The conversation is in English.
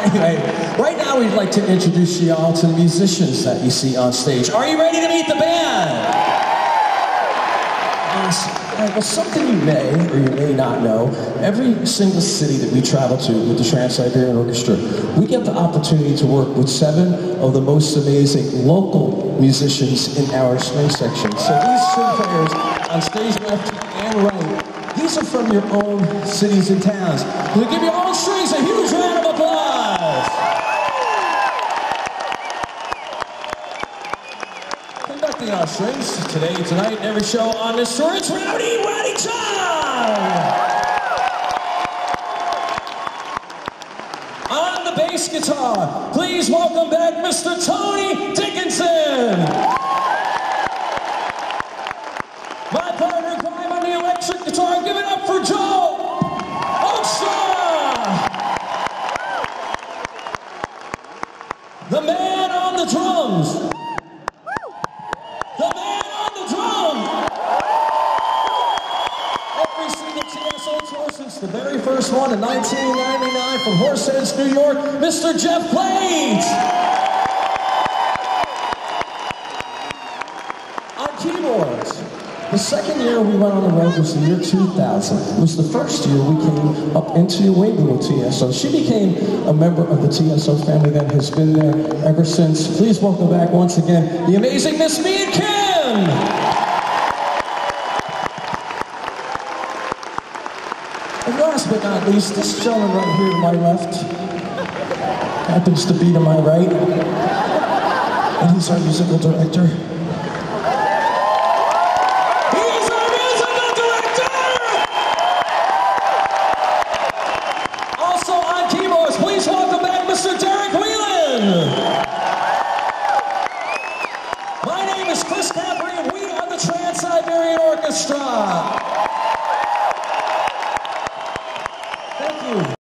Anyway, right now we'd like to introduce you all to the musicians that you see on stage. Are you ready to meet the band? All right, well, something you may or you may not know, every single city that we travel to with the Trans-Siberian Orchestra, we get the opportunity to work with seven of the most amazing local musicians in our string section. So these string players on stage left and right, these are from your own cities and towns. We'll give your own strings a huge round of applause. Conducting our strings today, tonight, and every show on this tour, it's Roddy Chong! On the bass guitar, please welcome back Mr. Tony Dickinson! My partner in crime on the electric guitar, give it up for Joel Hoekstra! The man on the drums! The man on the drum! Since the very first one in 1999 from Horseheads, New York, Mr. Jeff Plate! On keyboards. The second year we went on the road was the year 2000. It was the first year we came up into England with TSO. She became a member of the TSO family that has been there ever since. Please welcome back once again the amazing Miss Mee Eun And last but not least, this gentleman right here to my left happens to be to my right. And he's our musical director. He's our musical director! Also on keyboards, please welcome back Mr. Derek Wieland. My name is Chris Caffery, and we are the Trans-Siberian Orchestra.